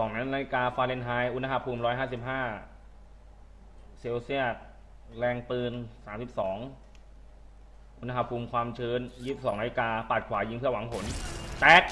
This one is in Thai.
12นาฬิกาฟาเรนไฮต์อุณหภูมิ155เซลเซียส แรงปืน32อุณหภูมิความชื้น22นาฬิกาปัดขวายิงเพื่อหวังผล แตก